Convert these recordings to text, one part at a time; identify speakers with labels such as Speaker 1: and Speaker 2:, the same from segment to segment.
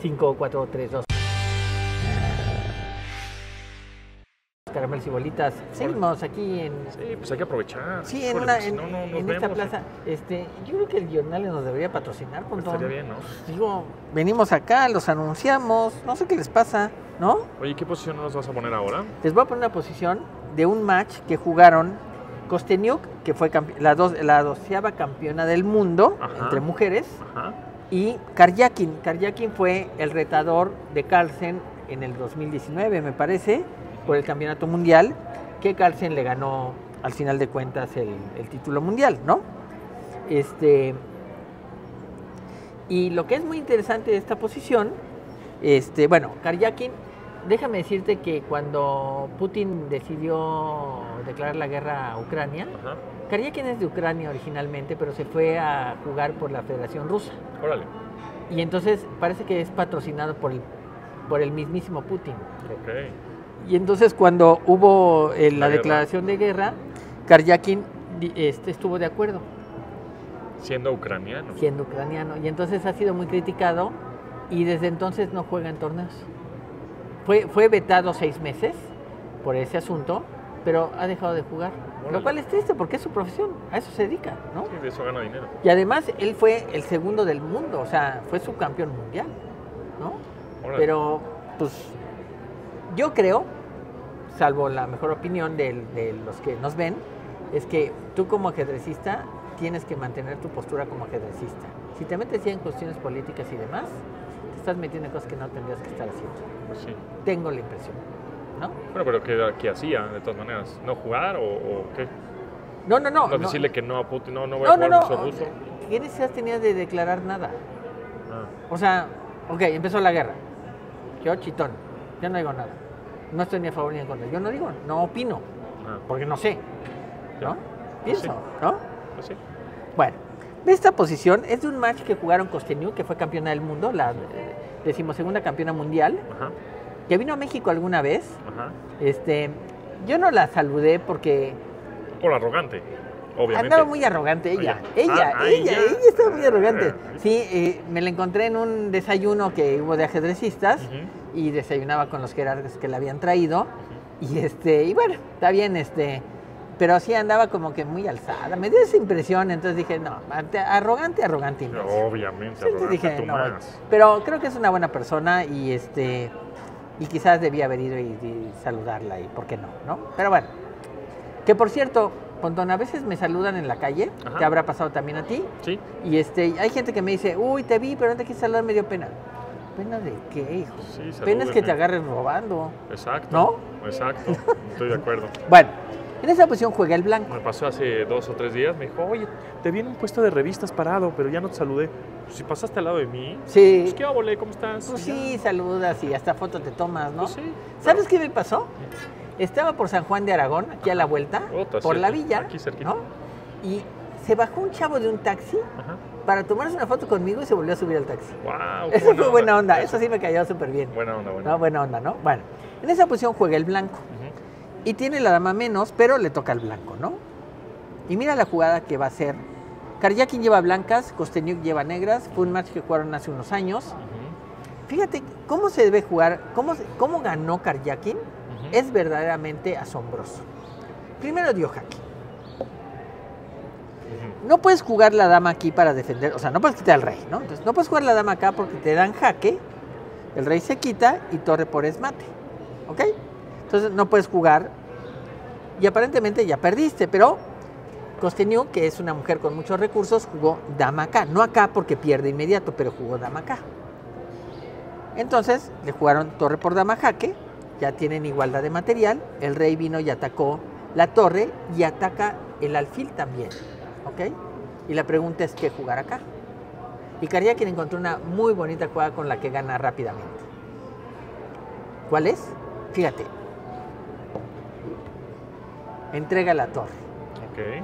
Speaker 1: 5, 4, 3, 2. Caramelos y bolitas. Seguimos aquí en.
Speaker 2: Sí, pues hay que aprovechar.
Speaker 1: Sí, en, una,
Speaker 2: pues,
Speaker 1: en,
Speaker 2: no, no nos
Speaker 1: en esta plaza. Este, yo creo que el Jornal nos debería patrocinar,
Speaker 2: pues,
Speaker 1: Pontón.
Speaker 2: Estaría bien, ¿no?
Speaker 1: Digo, venimos acá, los anunciamos, no sé qué les pasa, ¿no?
Speaker 2: Oye, ¿qué posición nos vas a poner ahora?
Speaker 1: Les voy a poner una posición de un match que jugaron Kosteniuk, que fue la, dos, la doceava campeona del mundo
Speaker 2: Ajá.
Speaker 1: entre mujeres,
Speaker 2: Ajá.
Speaker 1: Y Karyakin. Karyakin fue el retador de Carlsen en el 2019, me parece, por el campeonato mundial, que Carlsen le ganó al final de cuentas el, título mundial, ¿no? Este, y lo que es muy interesante de esta posición, este, bueno, Karyakin, déjame decirte que cuando Putin decidió declarar la guerra a Ucrania. Karyakin es de Ucrania originalmente, pero se fue a jugar por la Federación Rusa.
Speaker 2: Órale.
Speaker 1: Y entonces parece que es patrocinado por el, por el mismísimo Putin.
Speaker 2: Ok.
Speaker 1: Y entonces cuando hubo eh, la, declaración de guerra, Karyakin este, estuvo de acuerdo,
Speaker 2: Siendo ucraniano.
Speaker 1: siendo ucraniano. Y entonces ha sido muy criticado y desde entonces no juega en torneos. Fue, fue vetado seis meses por ese asunto, pero ha dejado de jugar. Lo cual es triste porque es su profesión, a eso se dedica, ¿no?
Speaker 2: Sí, de eso gana dinero.
Speaker 1: Y además él fue el segundo del mundo, o sea, fue subcampeón mundial, ¿no?
Speaker 2: Órale.
Speaker 1: Pero, pues, yo creo, salvo la mejor opinión de, los que nos ven, es que tú como ajedrecista tienes que mantener tu postura como ajedrecista. Si te metes ya en cuestiones políticas y demás, te estás metiendo en cosas que no tendrías que estar haciendo.
Speaker 2: Pues sí.
Speaker 1: Tengo la impresión, ¿no?
Speaker 2: Bueno, pero ¿qué, qué hacía de todas maneras? ¿No jugar o, o qué?
Speaker 1: No, no, no.
Speaker 2: No,
Speaker 1: no.
Speaker 2: decirle que no a Putin, no, no voy
Speaker 1: no,
Speaker 2: a
Speaker 1: no,
Speaker 2: jugar
Speaker 1: no.
Speaker 2: ruso ruso.
Speaker 1: ¿Qué necesidad tenía de declarar nada?
Speaker 2: Ah,
Speaker 1: O sea, ok, empezó la guerra. Yo, chitón, yo no digo nada. No estoy ni a favor ni en contra. Yo no digo, no opino,
Speaker 2: ah,
Speaker 1: porque no sé. ¿No? Pienso,
Speaker 2: Sí.
Speaker 1: ¿no?
Speaker 2: pues sí.
Speaker 1: Bueno, esta posición es de un match que jugaron Costeniu, que fue campeona del mundo, la eh, decimosegunda campeona mundial,
Speaker 2: Ajá,
Speaker 1: que vino a México alguna vez.
Speaker 2: ajá.
Speaker 1: Este, yo no la saludé porque
Speaker 2: Por arrogante, obviamente.
Speaker 1: andaba muy arrogante ella.
Speaker 2: Ah,
Speaker 1: Ella.
Speaker 2: Ah,
Speaker 1: ella,
Speaker 2: ella.
Speaker 1: ella estaba muy arrogante.
Speaker 2: Eh,
Speaker 1: Sí, eh, me la encontré en un desayuno que hubo de ajedrecistas. Y desayunaba con los jerarcas que le habían traído y este y bueno está bien este pero sí andaba como que muy alzada me dio esa impresión entonces dije no ante- arrogante arrogante imbécil.
Speaker 2: Obviamente,
Speaker 1: Entonces
Speaker 2: arrogante
Speaker 1: dije no
Speaker 2: más.
Speaker 1: pero creo que es una buena persona y este y quizás debía haber ido y, y saludarla y por qué no no pero bueno que por cierto Pontón, a veces me saludan en la calle,
Speaker 2: Ajá.
Speaker 1: te habrá pasado también a ti,
Speaker 2: Sí,
Speaker 1: y este, hay gente que me dice, uy, te vi, pero no te quise saludar, me dio pena. ¿Pena de qué, hijo?
Speaker 2: sí,
Speaker 1: Pena es que te agarren robando.
Speaker 2: Exacto.
Speaker 1: ¿No?
Speaker 2: Exacto, estoy de acuerdo.
Speaker 1: Bueno, en esa posición juega el blanco.
Speaker 2: Me pasó hace dos o tres días, me dijo, oye, te vi en un puesto de revistas parado, pero ya no te saludé. Pues, si pasaste al lado de mí,
Speaker 1: Sí,
Speaker 2: pues qué óvole, ¿cómo estás?
Speaker 1: pues sí, saludas y hasta foto te tomas, ¿no?
Speaker 2: Pues sí.
Speaker 1: ¿Sabes qué me pasó? Estaba por San Juan de Aragón, aquí a la vuelta,
Speaker 2: Ota,
Speaker 1: por
Speaker 2: sí,
Speaker 1: la villa,
Speaker 2: aquí cerquita.
Speaker 1: ¿no? Y se bajó un chavo de un taxi
Speaker 2: Ajá.
Speaker 1: para tomarse una foto conmigo y se volvió a subir al taxi.
Speaker 2: Wow,
Speaker 1: Eso fue buena onda, eso sí me cayó súper bien.
Speaker 2: Buena onda, buena
Speaker 1: ¿no? Buena onda, ¿no? Bueno, en esa posición juega el blanco. Y tiene la dama menos, pero le toca al blanco, ¿no? Y mira la jugada que va a hacer. Karyakin lleva blancas, Kosteniuk lleva negras. Fue un match que jugaron hace unos años. Fíjate cómo se debe jugar, cómo, cómo ganó Karyakin.
Speaker 2: Ujú.
Speaker 1: Es verdaderamente asombroso. Primero dio jaque. No puedes jugar la dama aquí para defender, o sea, no puedes quitar al rey, ¿no? Entonces, no puedes jugar la dama acá porque te dan jaque, el rey se quita y torre por esmate, ¿ok? Entonces, no puedes jugar y aparentemente ya perdiste, pero Costeniu, que es una mujer con muchos recursos, jugó dama acá, no acá porque pierde inmediato, pero jugó dama acá. Entonces, le jugaron torre por dama jaque, ya tienen igualdad de material, el rey vino y atacó la torre y ataca el alfil también. ¿Ok? Y la pregunta es qué jugar acá. Y Karyakin encontró una muy bonita jugada con la que gana rápidamente. ¿Cuál es? Fíjate. Entrega la torre.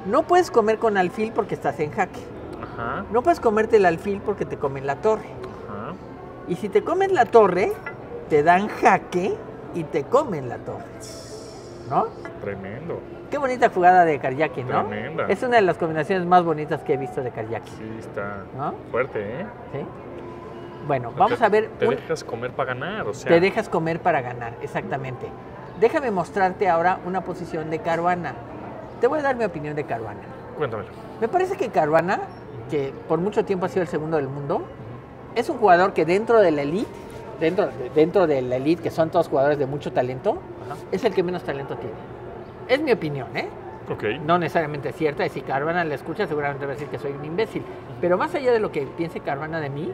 Speaker 1: No puedes comer con alfil porque estás en jaque.
Speaker 2: Ajá.
Speaker 1: No puedes comerte el alfil porque te comen la torre.
Speaker 2: Ajá.
Speaker 1: Y si te comen la torre, te dan jaque y te comen la torre. ¿No?
Speaker 2: Tremendo.
Speaker 1: Qué bonita jugada de Karyakin, ¿no?
Speaker 2: Tremenda.
Speaker 1: Es una de las combinaciones más bonitas que he visto de Karyakin.
Speaker 2: Sí, está
Speaker 1: ¿No?
Speaker 2: fuerte, ¿eh?
Speaker 1: ¿Sí? Bueno, vamos
Speaker 2: Te-
Speaker 1: a ver.
Speaker 2: Te
Speaker 1: un-
Speaker 2: dejas comer para ganar, o sea.
Speaker 1: te dejas comer para ganar, exactamente. Déjame mostrarte ahora una posición de Caruana. Te voy a dar mi opinión de Caruana.
Speaker 2: Cuéntamelo.
Speaker 1: Me parece que Caruana, que por mucho tiempo ha sido el segundo del mundo, es un jugador que dentro de la elite, dentro, dentro de la elite, que son todos jugadores de mucho talento, es el que menos talento tiene. Es mi opinión, ¿eh?
Speaker 2: Ok.
Speaker 1: No necesariamente es cierta, y si Caruana la escucha seguramente va a decir que soy un imbécil. Pero más allá de lo que piense Caruana de mí,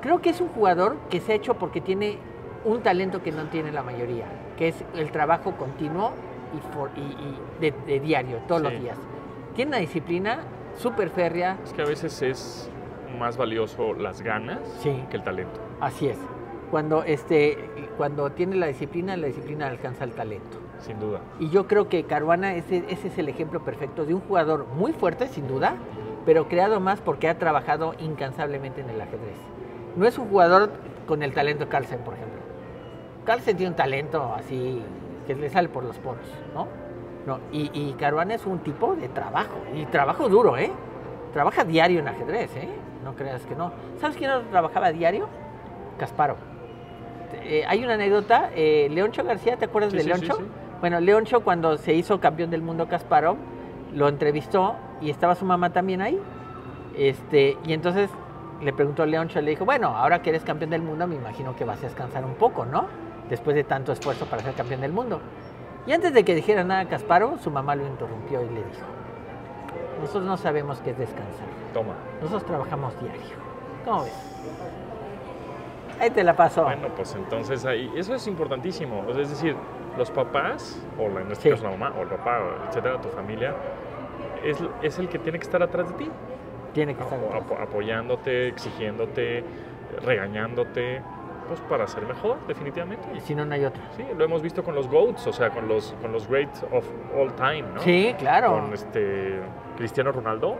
Speaker 1: creo que es un jugador que se ha hecho porque tiene un talento que no tiene la mayoría, que es el trabajo continuo y, for- y- y de, de diario, todos los días. Tiene una disciplina súper férrea,
Speaker 2: Es que a veces es más valioso las ganas
Speaker 1: Sí.
Speaker 2: que el talento.
Speaker 1: así es. Cuando, este, cuando tiene la disciplina, la disciplina alcanza el talento.
Speaker 2: Sin duda.
Speaker 1: Y yo creo que Caruana, ese, ese es el ejemplo perfecto de un jugador muy fuerte, sin duda, pero creado más porque ha trabajado incansablemente en el ajedrez. No es un jugador con el talento de Carlsen, por ejemplo. Carlsen tiene un talento así que le sale por los poros, ¿no? no y, y Caruana es un tipo de trabajo, y trabajo duro, ¿eh? Trabaja diario en ajedrez, ¿eh? No creas que no. ¿Sabes quién no trabajaba diario? Kasparov. Eh, hay una anécdota, eh, Leoncho García, ¿te acuerdas
Speaker 2: Sí,
Speaker 1: de Leoncho?
Speaker 2: sí, sí.
Speaker 1: Bueno, Leoncho cuando se hizo campeón del mundo Kasparov, lo entrevistó y estaba su mamá también ahí. Este, y entonces le preguntó a Leoncho, le dijo, bueno, ahora que eres campeón del mundo, me imagino que vas a descansar un poco, ¿no? Después de tanto esfuerzo para ser campeón del mundo. Y antes de que dijera nada Kasparov, su mamá lo interrumpió y le dijo, nosotros no sabemos qué es descansar,
Speaker 2: Toma.
Speaker 1: nosotros trabajamos diario. ¿Cómo ves? Ahí te la paso.
Speaker 2: Bueno, pues entonces ahí, eso es importantísimo. O sea, es decir, los papás, o la- en este
Speaker 1: Sí.
Speaker 2: caso la mamá, o el papá, etcétera, tu familia, es, es el que tiene que estar atrás de ti,
Speaker 1: Tiene que estar.
Speaker 2: apo- apo- apoyándote, exigiéndote, regañándote, pues para ser mejor, definitivamente.
Speaker 1: Y si no, no hay otra.
Speaker 2: Sí, lo hemos visto con los GOATs, o sea, con los, con los greats of all time, ¿no?
Speaker 1: Sí, claro.
Speaker 2: Con este Cristiano Ronaldo.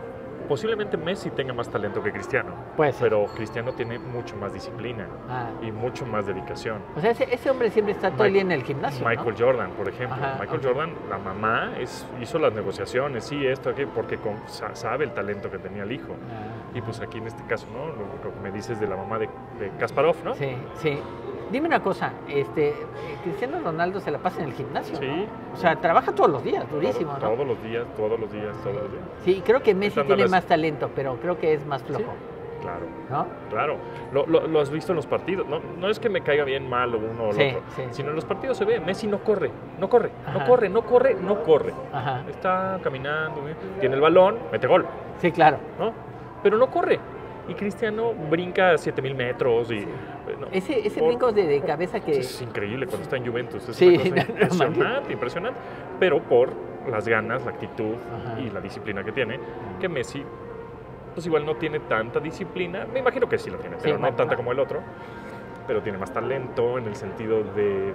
Speaker 2: Posiblemente Messi tenga más talento que Cristiano,
Speaker 1: Puede ser.
Speaker 2: pero Cristiano tiene mucho más disciplina
Speaker 1: Ah.
Speaker 2: y mucho más dedicación.
Speaker 1: O sea, ese, ese hombre siempre está todo el día en el gimnasio. ¿no?
Speaker 2: Michael Jordan, por ejemplo.
Speaker 1: Ajá,
Speaker 2: Michael. Jordan, la mamá es, hizo las negociaciones, sí, esto, aquí, porque con- sabe el talento que tenía el hijo.
Speaker 1: Ah,
Speaker 2: Y pues aquí en este caso, ¿no? Lo, que me dices de la mamá de, de Kasparov, ¿no?
Speaker 1: Sí, sí. Dime una cosa, este, eh, Cristiano Ronaldo se la pasa en el gimnasio.
Speaker 2: Sí.
Speaker 1: ¿no? O sea, trabaja todos los días, durísimo,
Speaker 2: Todo-
Speaker 1: ¿no?
Speaker 2: Todos los días, todos los días, todos los días.
Speaker 1: Sí, creo que Messi tiene
Speaker 2: las-
Speaker 1: más talento, pero creo que es más flojo,
Speaker 2: Claro,
Speaker 1: ¿no?
Speaker 2: claro. Lo, lo- lo has visto en los partidos. No, no es que me caiga bien mal uno o el
Speaker 1: Sí,
Speaker 2: otro,
Speaker 1: sí.
Speaker 2: sino en los partidos se ve, Messi no corre, no corre, no
Speaker 1: Ajá.
Speaker 2: corre, no corre, no corre.
Speaker 1: Ajá.
Speaker 2: Está caminando, ¿eh? tiene el balón, mete gol.
Speaker 1: Sí, claro.
Speaker 2: ¿no? Pero no corre. Y Cristiano brinca a 7000 metros y. no,
Speaker 1: Ese, ese
Speaker 2: por-
Speaker 1: brinco de, de cabeza que...
Speaker 2: Es increíble cuando está en Juventus. Es
Speaker 1: Sí,
Speaker 2: una cosa
Speaker 1: no, no,
Speaker 2: impresionante, impresionante. Pero por las ganas, la actitud
Speaker 1: Ajá.
Speaker 2: y la disciplina que tiene, que Messi, pues igual no tiene tanta disciplina. Me imagino que sí lo tiene, pero no tanta como el otro. Pero tiene más talento en el sentido de.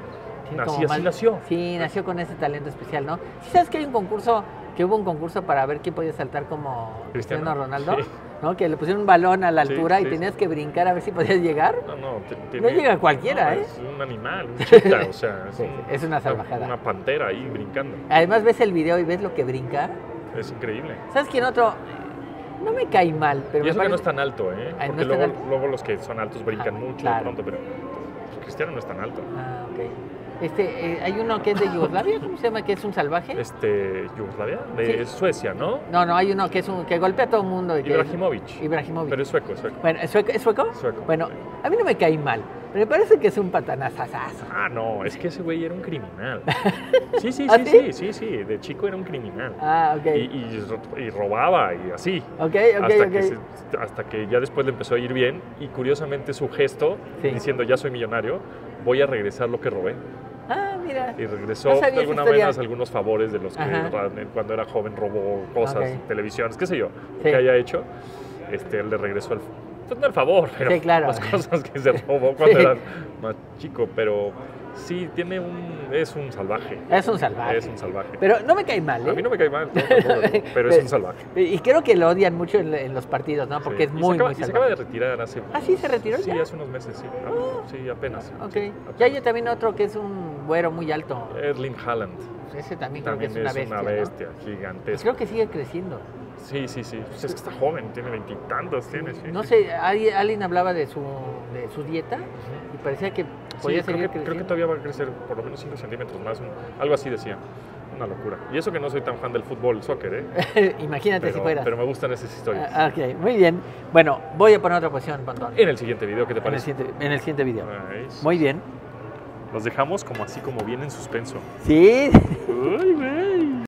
Speaker 1: Sí, como
Speaker 2: así nació.
Speaker 1: Sí, nació con ese talento especial, ¿no? ¿Sí sabes que hay un concurso, que hubo un concurso para ver quién podía saltar como Cristiano,
Speaker 2: Cristiano.
Speaker 1: Ronaldo?
Speaker 2: Sí.
Speaker 1: ¿No? Que le pusieron un balón a la
Speaker 2: Sí,
Speaker 1: altura y tenías que brincar a ver si podías llegar.
Speaker 2: No, no, te-
Speaker 1: No llega cualquiera,
Speaker 2: no,
Speaker 1: ¿eh?
Speaker 2: Es un animal, un chita, o sea. Un-
Speaker 1: es una salvajada.
Speaker 2: Una pantera ahí brincando.
Speaker 1: Además ves el video y ves lo que brinca.
Speaker 2: Es increíble.
Speaker 1: ¿Sabes quién otro? No me cae mal, pero
Speaker 2: y
Speaker 1: me
Speaker 2: eso que no es tan alto, ¿eh?
Speaker 1: Ah, ¿no
Speaker 2: Porque luego,
Speaker 1: alto?
Speaker 2: luego los que son altos brincan
Speaker 1: Ah,
Speaker 2: mucho
Speaker 1: claro.
Speaker 2: de pronto, pero Cristiano no es tan alto.
Speaker 1: Ah, ok. Este, eh, hay uno que es de Yugoslavia, ¿cómo se llama? Que es un salvaje.
Speaker 2: Este, Yugoslavia, de
Speaker 1: Sí.
Speaker 2: Suecia, ¿no?
Speaker 1: No, no, hay uno que es un que golpea a todo el mundo.
Speaker 2: Ibrahimovic.
Speaker 1: Ibrahimovic.
Speaker 2: Pero es sueco, es sueco.
Speaker 1: Bueno, ¿es sueco? ¿es sueco?
Speaker 2: Sueco.
Speaker 1: Bueno, a mí no me cae mal, pero me parece que es un patanazazazo.
Speaker 2: Ah, no, es que ese güey era un criminal. Sí, sí,
Speaker 1: ¿Ah,
Speaker 2: sí,
Speaker 1: sí?
Speaker 2: sí, sí, sí, de chico era un criminal.
Speaker 1: Ah, ok.
Speaker 2: Y, y ro- y robaba y así.
Speaker 1: ok, ok,
Speaker 2: hasta. Que se- hasta que ya después le empezó a ir bien y curiosamente su gesto,
Speaker 1: Sí.
Speaker 2: diciendo ya soy millonario, voy a regresar lo que robé.
Speaker 1: Ah, mira.
Speaker 2: Y regresó
Speaker 1: No
Speaker 2: de alguna manera algunos favores de los que
Speaker 1: Ajá.
Speaker 2: cuando era joven robó cosas, televisiones, qué sé yo,
Speaker 1: Sí.
Speaker 2: que haya hecho. Este, él le regresó el, pues no el favor, pero
Speaker 1: Sí, claro.
Speaker 2: las cosas que se robó cuando
Speaker 1: Sí.
Speaker 2: era más chico, pero sí tiene un es un salvaje.
Speaker 1: Es un salvaje.
Speaker 2: Es un salvaje.
Speaker 1: Pero no me cae mal, ¿eh?
Speaker 2: A mí no me cae mal, no, tampoco, pero es un salvaje.
Speaker 1: Y creo que lo odian mucho en, en los partidos, ¿no? Porque
Speaker 2: Sí.
Speaker 1: es
Speaker 2: Y
Speaker 1: muy,
Speaker 2: se acaba,
Speaker 1: muy
Speaker 2: y se acaba de
Speaker 1: salvaje.
Speaker 2: retirar hace
Speaker 1: Ah, ¿sí se retiró
Speaker 2: Sí,
Speaker 1: ya?
Speaker 2: hace unos meses, sí. Ah, sí, apenas.
Speaker 1: Ok.
Speaker 2: sí,
Speaker 1: Ya hay
Speaker 2: apenas.
Speaker 1: también otro que es un güero muy alto.
Speaker 2: Erling Haaland.
Speaker 1: Ese también creo que
Speaker 2: También
Speaker 1: es una
Speaker 2: es
Speaker 1: bestia,
Speaker 2: una
Speaker 1: ¿no?
Speaker 2: bestia
Speaker 1: Pues
Speaker 2: gigantesca.
Speaker 1: creo que sigue creciendo.
Speaker 2: Sí, sí, sí. Pues es que está joven, tiene veintitantos, tiene, sí.
Speaker 1: No
Speaker 2: sí.
Speaker 1: sé, alguien, alguien hablaba de su, de su dieta y parecía que
Speaker 2: Sí,
Speaker 1: podía
Speaker 2: creo,
Speaker 1: seguir
Speaker 2: que, creo que todavía va a crecer por lo menos 5 centímetros más, un- algo así decía. Una locura. Y eso que no soy tan fan del fútbol, soccer, ¿eh?
Speaker 1: Imagínate si fuera.
Speaker 2: pero me gustan esas historias.
Speaker 1: Ah, ok, muy bien. Bueno, voy a poner otra posición, Pantón.
Speaker 2: En el siguiente video, ¿qué te
Speaker 1: En el
Speaker 2: parece?
Speaker 1: siguiente, en el siguiente video.
Speaker 2: Nice.
Speaker 1: Muy bien.
Speaker 2: Los dejamos como así como bien en suspenso.
Speaker 1: Sí.
Speaker 2: Uy, güey.